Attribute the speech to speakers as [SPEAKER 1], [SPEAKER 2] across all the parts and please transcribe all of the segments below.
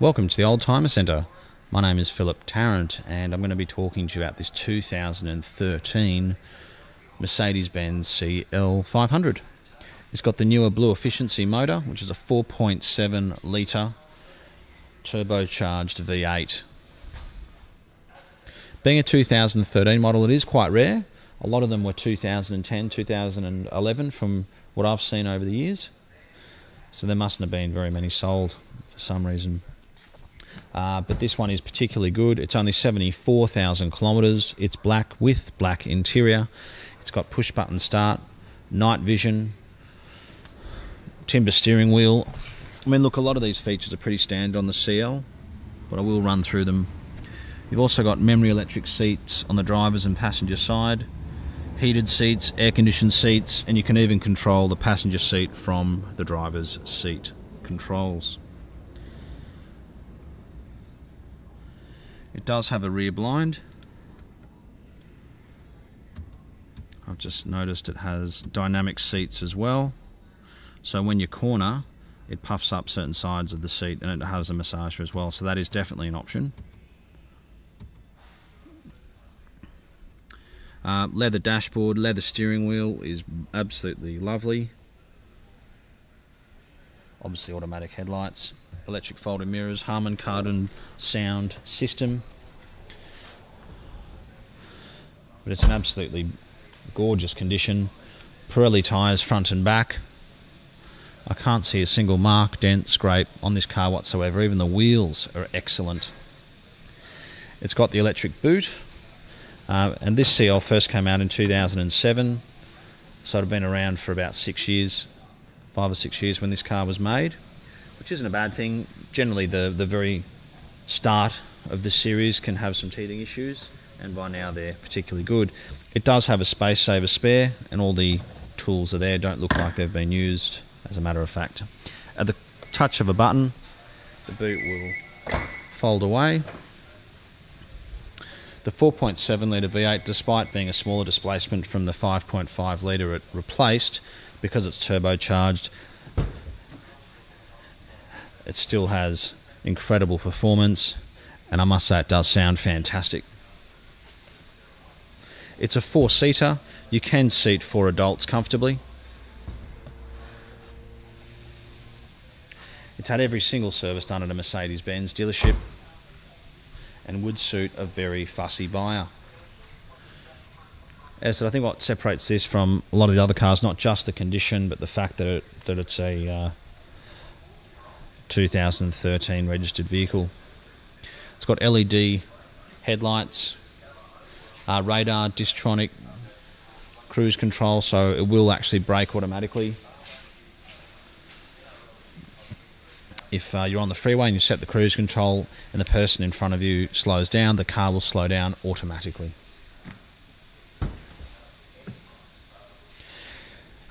[SPEAKER 1] Welcome to the Oldtimer Centre. My name is Philip Tarrant, and I'm going to be talking to you about this 2013 Mercedes Benz CL500. It's got the newer Blue Efficiency motor, which is a 4.7 litre turbocharged V8. Being a 2013 model, it is quite rare. A lot of them were 2010, 2011 from what I've seen over the years. So there mustn't have been very many sold for some reason. Uh, but this one is particularly good. It's only 74,000 kilometres. It's black with black interior. It's got push button start, night vision, timber steering wheel. I mean, look, a lot of these features are pretty standard on the CL, but I will run through them. You've also got memory electric seats on the driver's and passenger side, heated seats, air conditioned seats, and you can even control the passenger seat from the driver's seat controls. It does have a rear blind. I've just noticed it has dynamic seats as well. So when you corner, it puffs up certain sides of the seat and it has a massager as well. So that is definitely an option. Uh, leather dashboard, leather steering wheel is absolutely lovely. Obviously automatic headlights electric folding mirrors, Harman Kardon sound system. But it's an absolutely gorgeous condition. Pirelli tyres front and back. I can't see a single mark, dent, scrape on this car whatsoever. Even the wheels are excellent. It's got the electric boot, uh, and this CL first came out in 2007, so it had been around for about six years, five or six years when this car was made which isn't a bad thing. Generally, the, the very start of the series can have some teething issues, and by now they're particularly good. It does have a space saver spare, and all the tools are there, don't look like they've been used, as a matter of fact. At the touch of a button, the boot will fold away. The 4.7 litre V8, despite being a smaller displacement from the 5.5 litre it replaced, because it's turbocharged, it still has incredible performance, and I must say it does sound fantastic. It's a four seater, you can seat four adults comfortably. It's had every single service done at a Mercedes Benz dealership and would suit a very fussy buyer. As I think what separates this from a lot of the other cars, not just the condition, but the fact that it, that it's a uh, 2013 registered vehicle. It's got LED headlights, uh, radar, Distronic, cruise control, so it will actually brake automatically. If uh, you're on the freeway and you set the cruise control and the person in front of you slows down, the car will slow down automatically.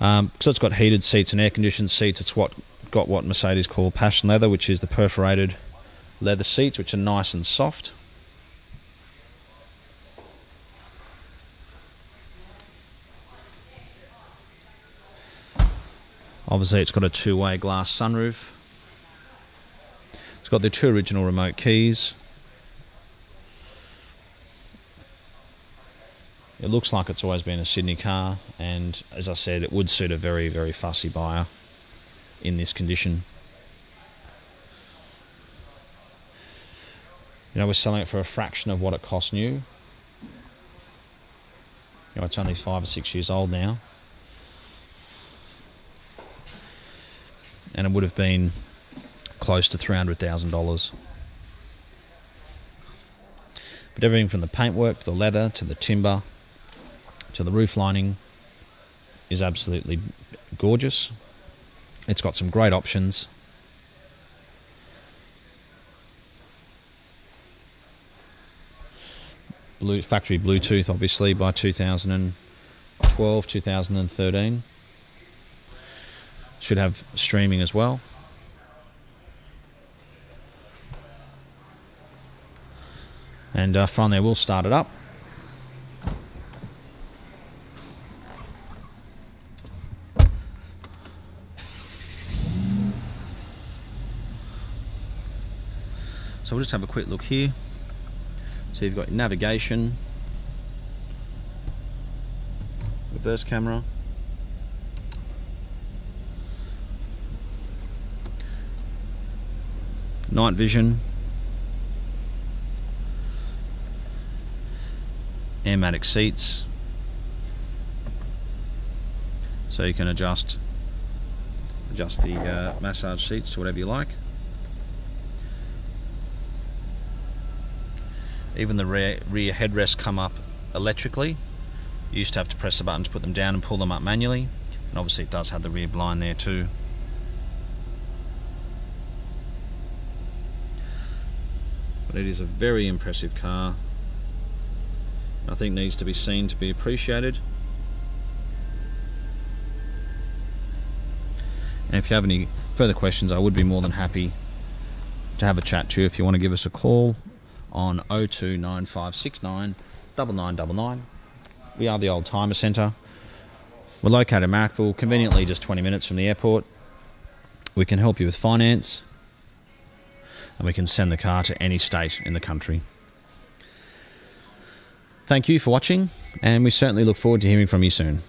[SPEAKER 1] Um, so it's got heated seats and air conditioned seats. It's what got what Mercedes call passion leather, which is the perforated leather seats, which are nice and soft. Obviously, it's got a two way glass sunroof. It's got the two original remote keys. It looks like it's always been a Sydney car, and as I said, it would suit a very, very fussy buyer in this condition. You know, we're selling it for a fraction of what it cost new. You know, it's only five or six years old now. And it would have been close to $300,000. But everything from the paintwork to the leather to the timber to the roof lining is absolutely gorgeous. It's got some great options. Blue, factory Bluetooth, obviously, by 2012, 2013. Should have streaming as well. And uh, from there, we'll start it up. So we'll just have a quick look here. So you've got navigation, reverse camera, night vision, airmatic seats, so you can adjust adjust the uh, massage seats to whatever you like. Even the rear, rear headrests come up electrically. You used to have to press the button to put them down and pull them up manually. And obviously it does have the rear blind there too. But it is a very impressive car. I think needs to be seen to be appreciated. And if you have any further questions, I would be more than happy to have a chat to you. If you want to give us a call on 029569 9999. We are the Oldtimer Centre. We're located in Marrickville, conveniently just 20 minutes from the airport. We can help you with finance and we can send the car to any state in the country. Thank you for watching, and we certainly look forward to hearing from you soon.